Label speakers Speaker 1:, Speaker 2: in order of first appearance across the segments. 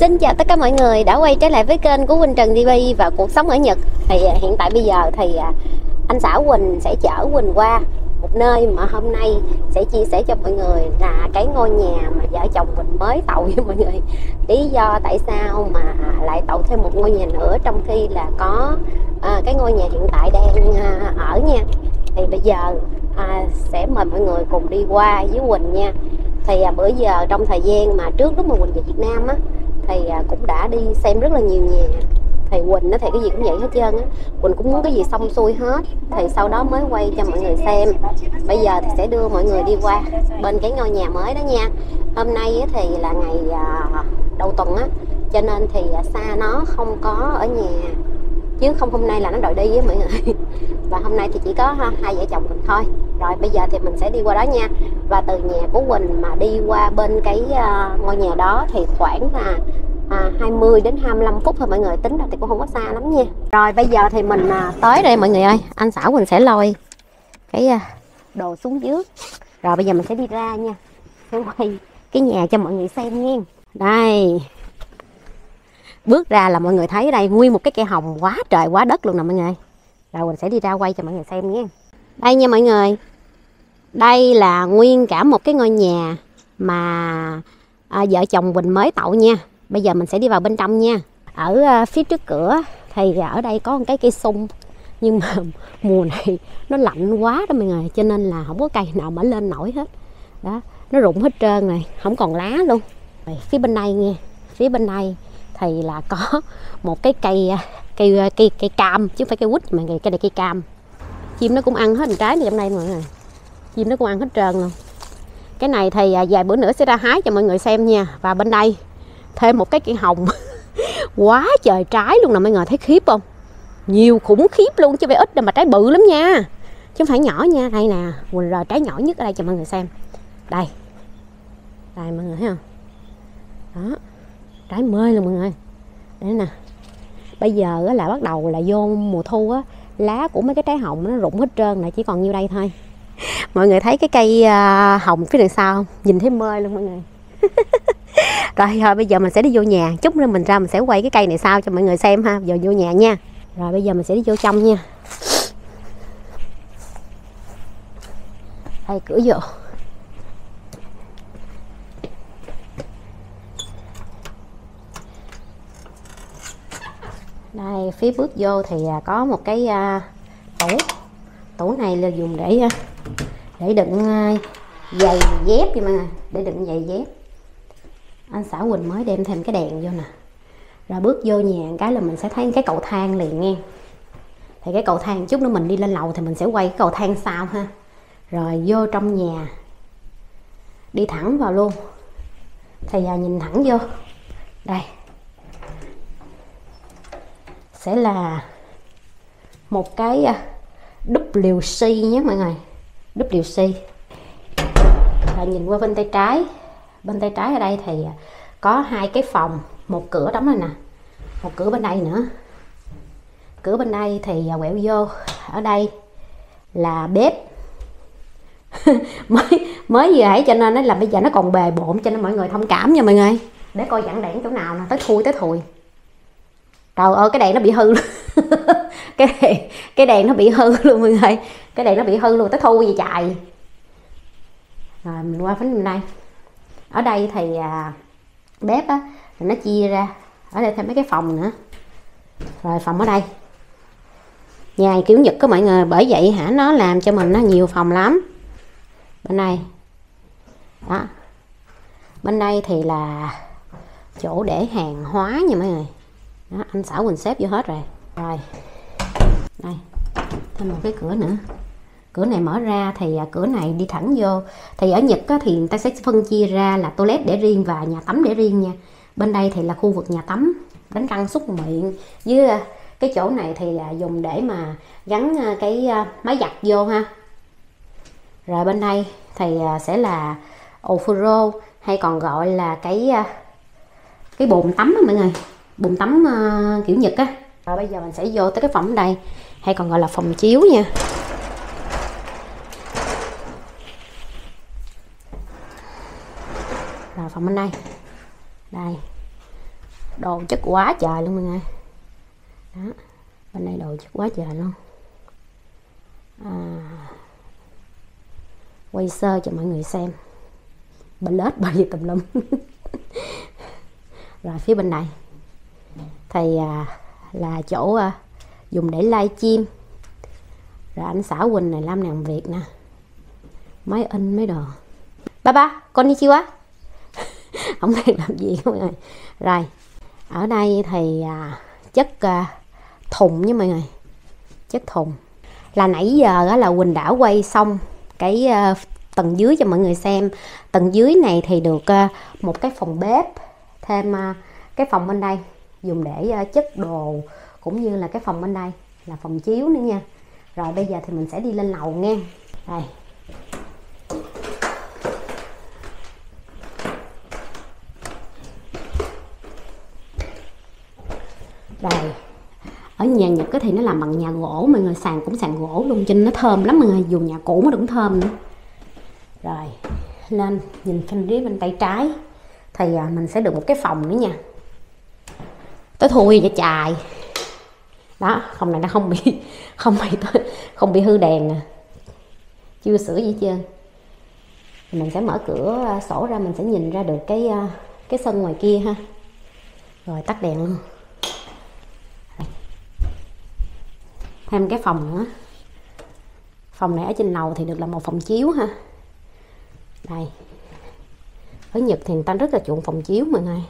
Speaker 1: Xin chào tất cả mọi người đã quay trở lại với kênh của Quỳnh Trần TV và cuộc sống ở Nhật. Thì à, hiện tại bây giờ thì à, anh xã Quỳnh sẽ chở Quỳnh qua một nơi mà hôm nay sẽ chia sẻ cho mọi người là cái ngôi nhà mà vợ chồng mình mới tậu với mọi người. Lý do tại sao mà lại tậu thêm một ngôi nhà nữa trong khi là có à, cái ngôi nhà hiện tại đang à, ở nha. Thì bây giờ à, sẽ mời mọi người cùng đi qua với Quỳnh nha. Thì à, bữa giờ trong thời gian mà trước lúc mà Quỳnh về Việt Nam á thì à, cũng đã đi xem rất là nhiều nhà. Thì Quỳnh nó thì cái gì cũng vậy hết trơn á. Quỳnh cũng muốn cái gì xong xuôi hết. Thì sau đó mới quay cho mọi người xem. Bây giờ thì sẽ đưa mọi người đi qua bên cái ngôi nhà mới đó nha. Hôm nay thì là ngày à, đầu tuần á. Cho nên thì à, xa nó không có ở nhà chứ không hôm nay là nó đòi đi với mọi người. Và hôm nay thì chỉ có ha, hai vợ chồng mình thôi. Rồi bây giờ thì mình sẽ đi qua đó nha. Và từ nhà của Quỳnh mà đi qua bên cái uh, ngôi nhà đó thì khoảng là à, 20 đến 25 phút thôi mọi người. Tính ra thì cũng không có xa lắm nha. Rồi bây giờ thì mình à, tới đây mọi người ơi. Anh sảo mình sẽ lôi cái à, đồ xuống dưới. Rồi bây giờ mình sẽ đi ra nha. Sẽ quay cái nhà cho mọi người xem nha. Đây bước ra là mọi người thấy ở đây nguyên một cái cây hồng quá trời quá đất luôn nè mọi người. Rồi mình sẽ đi ra quay cho mọi người xem nhé. đây nha mọi người. Đây là nguyên cả một cái ngôi nhà mà à, vợ chồng Quỳnh mới tậu nha. Bây giờ mình sẽ đi vào bên trong nha. Ở à, phía trước cửa thì ở đây có một cái cây sung nhưng mà mùa này nó lạnh quá đó mọi người cho nên là không có cây nào mà lên nổi hết. Đó nó rụng hết trơn này không còn lá luôn. Rồi, phía bên đây nghe, phía bên đây thì là có một cái cây à, cây à, cây cây cam, chứ không phải cây quýt, mà người cây này cây cam. Chim nó cũng ăn hết trái này trong đây mọi người. Chim nó cũng ăn hết trơn luôn. Cái này thì à, vài bữa nữa sẽ ra hái cho mọi người xem nha. Và bên đây, thêm một cái cây hồng. Quá trời trái luôn nè, mọi người thấy khiếp không? Nhiều khủng khiếp luôn, chứ phải ít đâu mà trái bự lắm nha. Chứ không phải nhỏ nha. Đây nè quỳnh rồi trái nhỏ nhất ở đây cho mọi người xem. Đây. Đây, mọi người thấy không? Đó trái mới luôn mọi người. Đấy nè. Bây giờ là bắt đầu là vô mùa thu á, lá của mấy cái trái hồng nó rụng hết trơn lại chỉ còn nhiêu đây thôi. Mọi người thấy cái cây à, hồng phía đằng sau không? Nhìn thấy mơi luôn mọi người. Rồi, thôi bây giờ mình sẽ đi vô nhà. Chút nữa mình ra mình sẽ quay cái cây này sao cho mọi người xem ha. Giờ vô nhà nha. Rồi, bây giờ mình sẽ đi vô trong nha. Đây, cửa vô. Đây phía bước vô thì à, có một cái à, tủ. Tủ này là dùng để à, để đựng giày dép nha mà để đựng giày dép. Anh xã Quỳnh mới đem thêm cái đèn vô nè. Rồi bước vô nhà cái là mình sẽ thấy cái cầu thang liền nghe thì cái cầu thang chút nữa mình đi lên lầu thì mình sẽ quay cái cầu thang sau ha. Rồi vô trong nhà. Đi thẳng vào luôn. Thì giờ nhìn thẳng vô. Đây sẽ là một cái à, WC nhé mọi người. WC và nhìn qua bên tay trái, bên tay trái ở đây thì à, có hai cái phòng, một cửa đóng này nè, một cửa bên đây nữa. Cửa bên đây thì à, quẹo vô, ở đây là bếp. Mới mới vừa ấy cho nên nó là bây giờ nó còn bề bộn cho nên mọi người thông cảm nha mọi người. Để coi dặn đèn chỗ nào nè, tới thui tới thùi trời ơi cái đèn nó bị hư luôn. Cái đèn, cái đèn nó bị hư luôn mọi người. Cái đèn nó bị hư luôn tới thu gì chạy rồi mình qua phía bên đây ở đây thì à, bếp á nó chia ra. Ở đây thêm mấy cái phòng nữa. Rồi phòng ở đây. Nhà kiểu nhật có mọi người. Bởi vậy hả nó làm cho mình nó nhiều phòng lắm. Bên này. Đó. Bên đây thì là chỗ để hàng hóa nha mọi người đó, anh xảo quỳnh xếp vô hết rồi. Rồi. Đây thêm một cái cửa nữa. Cửa này mở ra thì à, cửa này đi thẳng vô. Thì ở Nhật á, thì người ta sẽ phân chia ra là toilet để riêng và nhà tắm để riêng nha. Bên đây thì là khu vực nhà tắm đánh răng xúc miệng. Với à, cái chỗ này thì là dùng để mà gắn à, cái máy giặt vô ha. Rồi bên đây thì sẽ là ofuro hay còn gọi là cái cái bồn tắm á mọi người bồn tắm ờ, kiểu nhật á. Rồi bây giờ mình sẽ vô tới cái phòng đây hay còn gọi là phòng chiếu nha. Rồi phòng bên đây. Đây. Đồ chất quá trời luôn mọi người. Đó. Bên đây đồ chất quá trời luôn. À, quay sơ cho mọi người xem. Bên lết bao nhiêu tùm lum. Rồi phía bên này thì à, là chỗ à, dùng để live chim rồi anh xã Quỳnh này làm nàng việc nè. Máy in mấy đồ. Ba ba con đi chiêu á. Không biết làm gì không mọi người. Rồi ở đây thì à, chất à, thùng nha mọi người. Chất thùng. Là nãy giờ á, là Quỳnh đã quay xong cái à, tầng dưới cho mọi người xem. Tầng dưới này thì được à, một cái phòng bếp thêm à, cái phòng bên đây dùng để ờ, chất đồ cũng như là cái phòng bên đây là phòng chiếu nữa nha. Rồi bây giờ thì mình sẽ đi lên lầu nghe. Đây. Đây ở nhà Nhật thì nó làm bằng nhà gỗ, mọi người sàn cũng sàn gỗ luôn cho nên nó thơm lắm mọi người dùng nhà cũ mà cũng thơm nữa. Rồi, lên, nhìn bên phía bên tay trái. Thì ờ, mình sẽ được một cái phòng nữa nha tới thui vậy chài. Đó phòng này nó không bị không bị không bị hư đèn à chưa sửa gì chưa mình sẽ mở cửa à, sổ ra, mình sẽ nhìn ra được cái à, cái sân ngoài kia ha. Rồi tắt đèn luôn. Thêm cái phòng nữa. Phòng này ở trên lầu thì được là một phòng chiếu ha. Đây. Ở Nhật thì người ta rất là chuộng phòng chiếu mọi người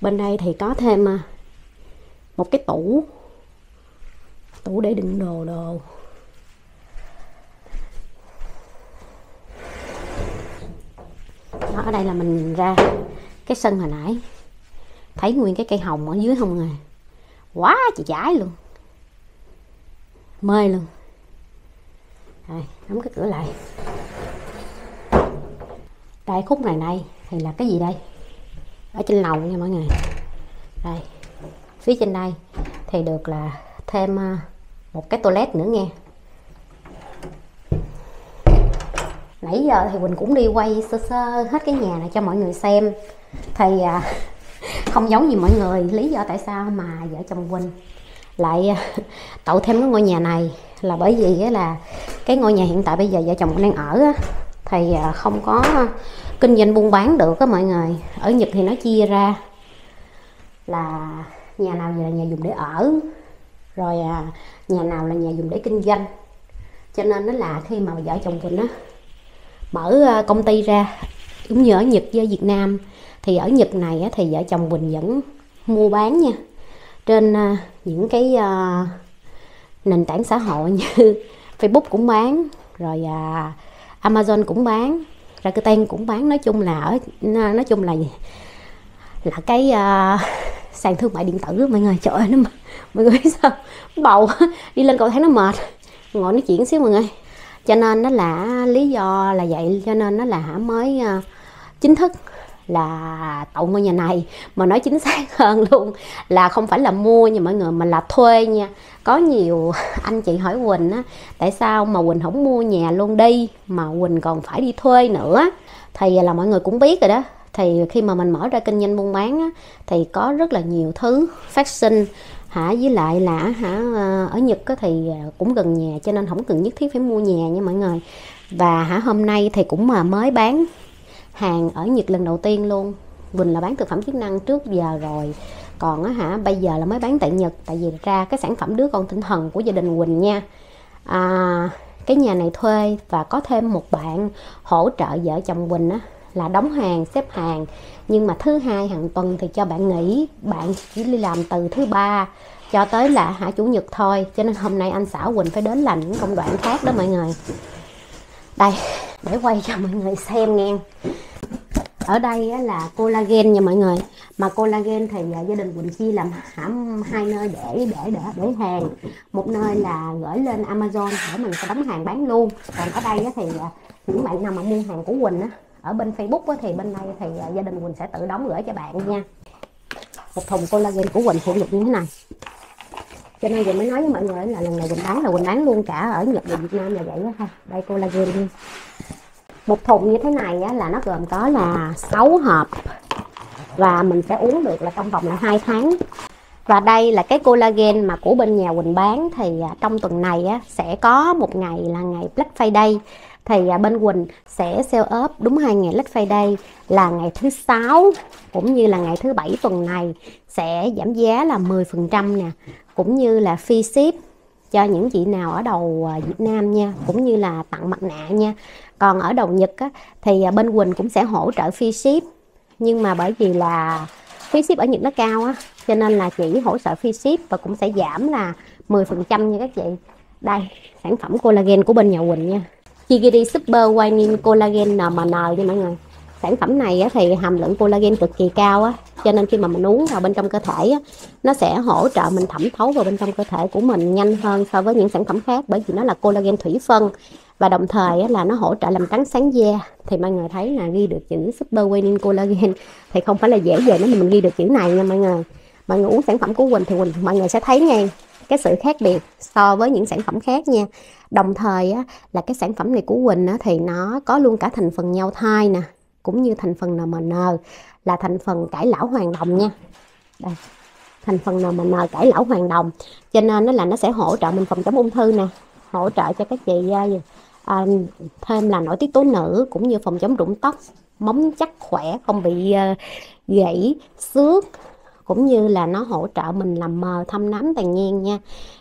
Speaker 1: bên đây thì có thêm à, một cái tủ. Tủ để đựng đồ đồ. Đó, ở đây là mình ra cái sân hồi nãy. Thấy nguyên cái cây hồng ở dưới không à. Quá chị trái luôn. Mê luôn. Rồi đóng cái cửa lại. Đây, khúc này này thì là cái gì đây? Ở trên lầu nha mọi người. Đây phía trên đây thì được là thêm à, một cái toilet nữa nghe. Nãy giờ thì Quỳnh cũng đi quay sơ sơ hết cái nhà này cho mọi người xem. Thì à, không giống gì mọi người lý do tại sao mà vợ chồng Quỳnh lại à, tạo thêm cái ngôi nhà này là bởi vì là cái ngôi nhà hiện tại bây giờ vợ chồng quỳnh đang ở thì à, không có kinh doanh buôn bán được á mọi người. Ở Nhật thì nó chia ra là nhà nào là nhà dùng để ở rồi à, nhà nào là nhà dùng để kinh doanh. Cho nên nó là khi mà vợ chồng mình á mở à, công ty ra cũng như ở Nhật với Việt Nam thì ở Nhật này á, thì vợ chồng Quỳnh vẫn mua bán nha. Trên à, những cái à, nền tảng xã hội như Facebook cũng bán rồi à, Amazon cũng bán. Rakuten cũng bán nói chung là ở nói chung là là cái uh, sàn thương mại điện tử mọi người. Trời ơi nó mọi người biết sao? Bầu đi lên cầu thang nó mệt. Ngồi nói chuyện xíu mọi người. Cho nên nó là lý do là vậy cho nên nó là mới uh, chính thức là tậu ngôi nhà này. Mà nói chính xác hơn luôn là không phải là mua nha mọi người mà là thuê nha. Có nhiều anh chị hỏi Quỳnh á tại sao mà Quỳnh không mua nhà luôn đi mà Quỳnh còn phải đi thuê nữa? Thì là mọi người cũng biết rồi đó. Thì khi mà mình mở ra kinh doanh buôn bán á, thì có rất là nhiều thứ phát sinh. Hả? Với lại là hả ờ, ở Nhật á, thì ờ, cũng gần nhà cho nên không cần nhất thiết phải mua nhà nha mọi người. Và hả hôm nay thì cũng mà mới bán hàng ở Nhật lần đầu tiên luôn. Quỳnh là bán thực phẩm chức năng trước giờ rồi. Còn á hả bây giờ là mới bán tại Nhật tại vì ra cái sản phẩm đứa con tinh thần của gia đình Quỳnh nha. À, cái nhà này thuê và có thêm một bạn hỗ trợ vợ chồng Quỳnh á là đóng hàng xếp hàng. Nhưng mà thứ hai hàng tuần thì cho bạn nghỉ bạn chỉ đi làm từ thứ ba cho tới là hả chủ nhật thôi. Cho nên hôm nay anh xã Quỳnh phải đến làm những công đoạn khác đó mọi người. Đây để quay cho mọi người xem nghe ở đây là collagen nha mọi người. Mà collagen thì à, gia đình Quỳnh Chi làm hãm hai nơi để để để để hàng. Một nơi là gửi lên Amazon để mình sẽ đóng hàng bán luôn. Còn ở đây thì à, những bạn nào mà mua hàng của Quỳnh ở bên Facebook thì bên đây thì à, gia đình Quỳnh sẽ tự đóng gửi cho bạn nha. Một thùng collagen của Quỳnh thì được như thế này. Cho nên Quỳnh mới nói với mọi người là lần này Quỳnh bán là Quỳnh bán luôn, cả ở Nhật và Việt Nam là vậy đó ha. Đây collagen đi một thùng như thế này á, là nó gồm có là 6 hộp. Và mình sẽ uống được là trong vòng là hai tháng. Và đây là cái collagen mà của bên nhà Quỳnh bán. Thì à, trong tuần này á, sẽ có một ngày là ngày Black Friday. Thì à, bên Quỳnh sẽ sale up đúng hai ngày Black Friday là ngày thứ sáu cũng như là ngày thứ bảy tuần này sẽ giảm giá là 10% nè cũng như là free ship cho những chị nào ở đầu à, Việt Nam nha cũng như là tặng mặt nạ nha còn ở đầu Nhật á, thì à, bên Quỳnh cũng sẽ hỗ trợ free ship. Nhưng mà bởi vì là phí ship ở Nhật nó cao á cho nên là chỉ hỗ trợ phi ship và cũng sẽ giảm là 10% nha các chị. Đây sản phẩm collagen của bên nhà Quỳnh nha. Chigiri Super Whitening Collagen NMN nha mọi người. Sản phẩm này á, thì hàm lượng collagen cực kỳ cao á cho nên khi mà mình uống vào bên trong cơ thể á, nó sẽ hỗ trợ mình thẩm thấu vào bên trong cơ thể của mình nhanh hơn so với những sản phẩm khác bởi vì nó là collagen thủy phân và đồng thời là nó hỗ trợ làm trắng sáng da. Thì mọi người thấy là ghi được chữ super whitening collagen. Thì không phải là dễ dàng nếu mình ghi được chữ này nha mọi người. Mọi người uống sản phẩm của Quỳnh thì Quỳnh mọi người sẽ thấy ngay cái sự khác biệt so với những sản phẩm khác nha. Đồng thời á, là cái sản phẩm này của Quỳnh á, thì nó có luôn cả thành phần nhau thai nè cũng như thành phần NMN là thành phần cải lão hoàng đồng nha. Đây thành phần NMN cải lão hoàng đồng. Cho nên nó là nó sẽ hỗ trợ mình phòng chống ung thư nè hỗ trợ cho các chị à, à, thêm là nội tiết tố nữ cũng như phòng chống rụng tóc móng chắc khỏe không bị uh, gãy xước cũng như là nó hỗ trợ mình làm mờ thâm nám tàn nhang nha.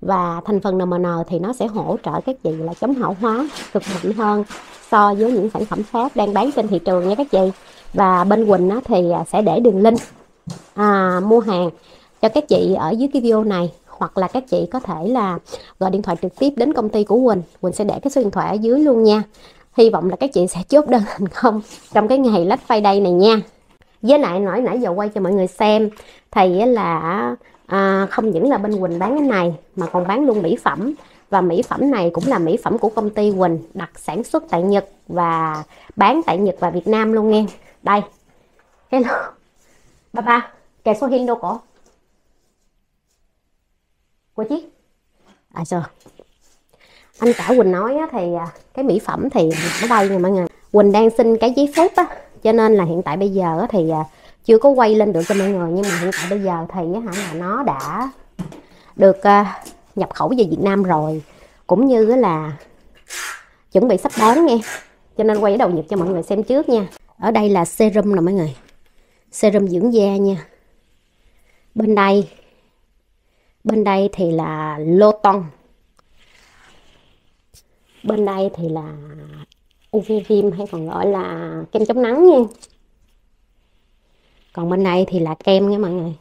Speaker 1: Và thành phần NMN thì nó sẽ hỗ trợ các chị là chống hlão hóa cực mạnh hơn so với những sản phẩm khác đang bán trên thị trường nha các chị và bên Quỳnh thì à, sẽ để đường link à, mua hàng cho các chị ở dưới cái video này hoặc là các chị có thể là gọi điện thoại trực tiếp đến công ty của Quỳnh. Quỳnh sẽ để cái số điện thoại ở dưới luôn nha. Hy vọng là các chị sẽ chốt đơn thành công trong cái ngày Black Friday này nha. Với lại nói nãy giờ quay cho mọi người xem thì là à, không những là bên Quỳnh bán cái này mà còn bán luôn mỹ phẩm. Và mỹ phẩm này cũng là mỹ phẩm của công ty Quỳnh đặt sản xuất tại Nhật và bán tại Nhật và Việt Nam luôn nghe. Đây. Hello. Ba ba kẻ số hindo đâu có của chiếc à sao? Anh cả Quỳnh nói á, thì à, cái mỹ phẩm thì ở đây nè mọi người. Quỳnh đang xin cái giấy phép á cho nên là hiện tại bây giờ á, thì à, chưa có quay lên được cho mọi người nhưng mà hiện tại bây giờ thì hả là nó đã được à, nhập khẩu về Việt Nam rồi cũng như là chuẩn bị sắp bán nghe. Cho nên quay ở đầu nhật cho mọi người xem trước nha. Ở đây là serum nè mọi người. Serum dưỡng da nha. Bên đây bên đây thì là lô tông. Bên đây thì là UV cream hay còn gọi là kem chống nắng nha. Còn bên đây thì là kem nha mọi người.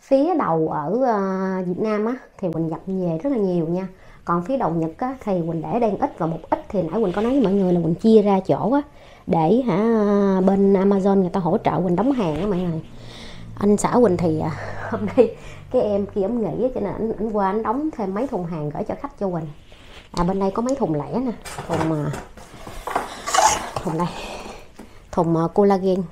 Speaker 1: Phía đầu ở ờ, Việt Nam á, thì Quỳnh nhập về rất là nhiều nha. Còn phía đầu Nhật á, thì Quỳnh để đang ít và một ít thì nãy Quỳnh có nói với mọi người là Quỳnh chia ra chỗ á, để, hả, bên Amazon người ta hỗ trợ Quỳnh đóng hàng á mọi người anh xã Quỳnh thì à, hôm nay cái em kia ông nghỉ cho nên anh, anh qua anh đóng thêm mấy thùng hàng gửi cho khách cho Quỳnh. À bên đây có mấy thùng lẻ nè thùng à, thùng đây thùng à, collagen.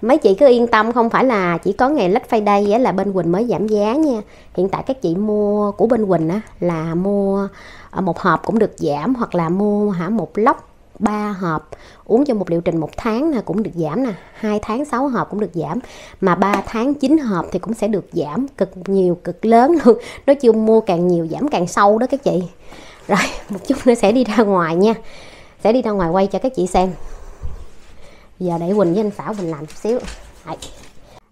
Speaker 1: Mấy chị cứ yên tâm không phải là chỉ có ngày Black Friday là bên Quỳnh mới giảm giá nha. Hiện tại các chị mua của bên Quỳnh á, là mua à, một hộp cũng được giảm hoặc là mua hả một lốc 3 hộp. Uống cho một liệu trình một tháng là cũng được giảm nè. Hai tháng 6 hộp cũng được giảm. Mà 3 tháng 9 hộp thì cũng sẽ được giảm cực nhiều, cực lớn luôn. Nói chung mua càng nhiều, giảm càng sâu đó các chị. Rồi, một chút nữa sẽ đi ra ngoài nha. Sẽ đi ra ngoài quay cho các chị xem. Giờ để quỳnh với anh Phảo mình làm chút xíu. Đấy.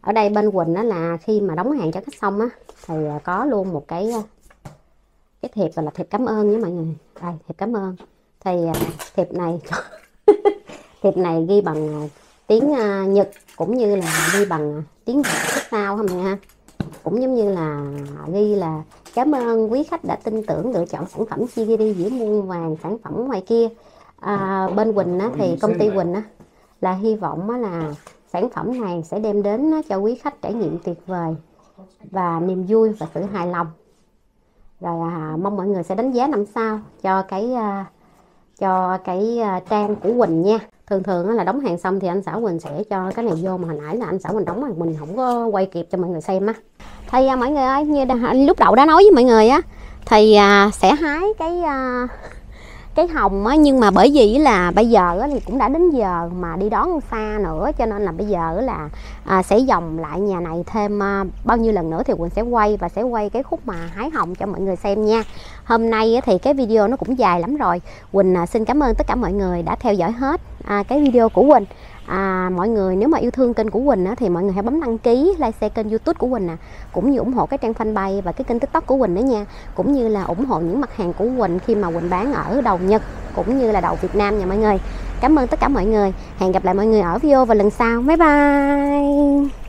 Speaker 1: ở đây bên quỳnh đó là khi mà đóng hàng cho khách xong á, thì à, có luôn một cái à, cái thiệp là thiệp cảm ơn với mọi người. Đây, thiệp cảm ơn thì à, thiệp này thiệp này ghi bằng à, tiếng à, nhật cũng như là ghi bằng tiếng việt sao không nha cũng giống như là ghi là cảm ơn quý khách đã tin tưởng lựa chọn sản phẩm Chigiri giữa muôn vàng sản phẩm ngoài kia. À, bên Quỳnh á, thì công ty Quỳnh á, là hy vọng á, là sản phẩm này sẽ đem đến cho quý khách trải nghiệm tuyệt vời và niềm vui và sự hài lòng. Rồi à, mong mọi người sẽ đánh giá năm sao cho cái à, cho cái à, trang của Quỳnh nha. Thường thường là đóng hàng xong thì anh xã Quỳnh sẽ cho cái này vô mà hồi nãy là anh xã Quỳnh đóng mà, mình không có quay kịp cho mọi người xem á. Thì à, mọi người ơi, như lúc đầu đã nói với mọi người á, thì à, sẽ hái cái cái hồng á nhưng mà bởi vì là bây giờ á, thì cũng đã đến giờ mà đi đón xa nữa cho nên là bây giờ là à, sẽ vòng lại nhà này thêm à, bao nhiêu lần nữa thì quỳnh sẽ quay và sẽ quay cái khúc mà hái hồng cho mọi người xem nha. Hôm nay á, thì cái video nó cũng dài lắm rồi. Quỳnh à, xin cảm ơn tất cả mọi người đã theo dõi hết à, cái video của quỳnh à, mọi người nếu mà yêu thương kênh của Quỳnh á, thì mọi người hãy bấm đăng ký like share kênh youtube của Quỳnh nè. Cũng như ủng hộ cái trang fanpage và cái kênh tiktok của Quỳnh nữa nha. Cũng như là ủng hộ những mặt hàng của Quỳnh khi mà Quỳnh bán ở đầu Nhật cũng như là đầu Việt Nam nha mọi người. Cảm ơn tất cả mọi người. Hẹn gặp lại mọi người ở video và lần sau. Bye bye!